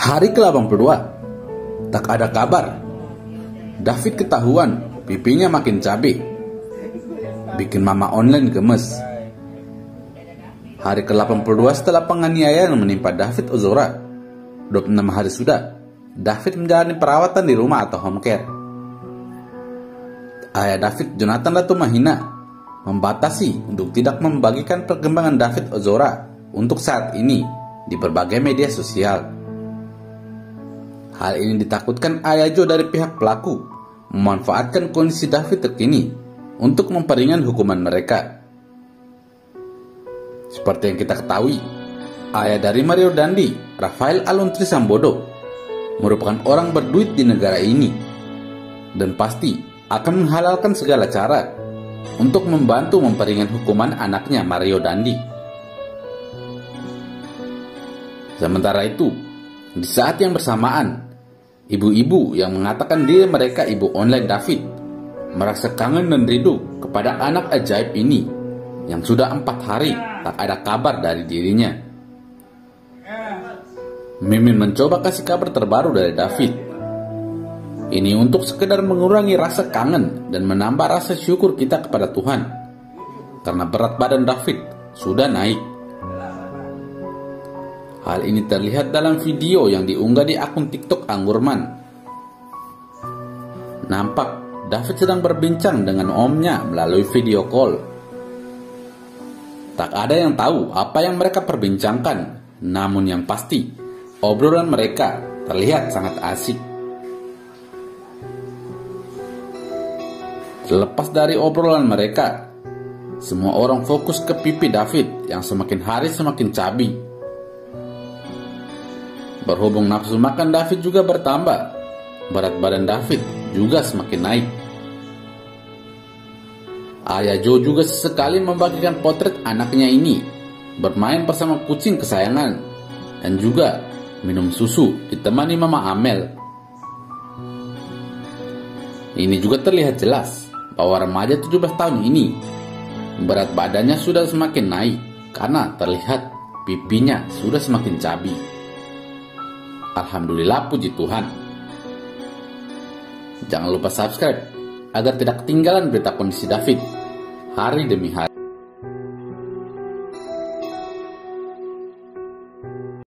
Hari ke-82, tak ada kabar. David ketahuan pipinya makin cabai. Bikin mama online gemes. Hari ke-82 setelah penganiayaan menimpa David Ozora. 26 hari sudah, David menjalani perawatan di rumah atau home care. Ayah David, Jonathan Latumahina, membatasi untuk tidak membagikan perkembangan David Ozora untuk saat ini di berbagai media sosial. Hal ini ditakutkan ayah Joe dari pihak pelaku memanfaatkan kondisi David terkini untuk memperingan hukuman mereka. Seperti yang kita ketahui, ayah dari Mario Dandi, Rafael Aluntri Sambodo, merupakan orang berduit di negara ini dan pasti akan menghalalkan segala cara untuk membantu memperingan hukuman anaknya Mario Dandi. Sementara itu, di saat yang bersamaan, ibu-ibu yang mengatakan diri mereka ibu online David merasa kangen dan rindu kepada anak ajaib ini yang sudah empat hari tak ada kabar dari dirinya. Mimin mencoba kasih kabar terbaru dari David. Ini untuk sekedar mengurangi rasa kangen dan menambah rasa syukur kita kepada Tuhan. Karena berat badan David sudah naik. Hal ini terlihat dalam video yang diunggah di akun TikTok Anggurman. Nampak David sedang berbincang dengan omnya melalui video call. Tak ada yang tahu apa yang mereka perbincangkan, namun yang pasti, obrolan mereka terlihat sangat asik. Terlepas dari obrolan mereka, semua orang fokus ke pipi David yang semakin hari semakin cabi. Berhubung nafsu makan David juga bertambah, berat badan David juga semakin naik. Ayah Joe juga sesekali membagikan potret anaknya ini bermain bersama kucing kesayangan dan juga minum susu ditemani Mama Amel. Ini juga terlihat jelas bahwa remaja 17 tahun ini berat badannya sudah semakin naik karena terlihat pipinya sudah semakin cabi. Alhamdulillah puji Tuhan. Jangan lupa subscribe agar tidak ketinggalan berita kondisi David hari demi hari.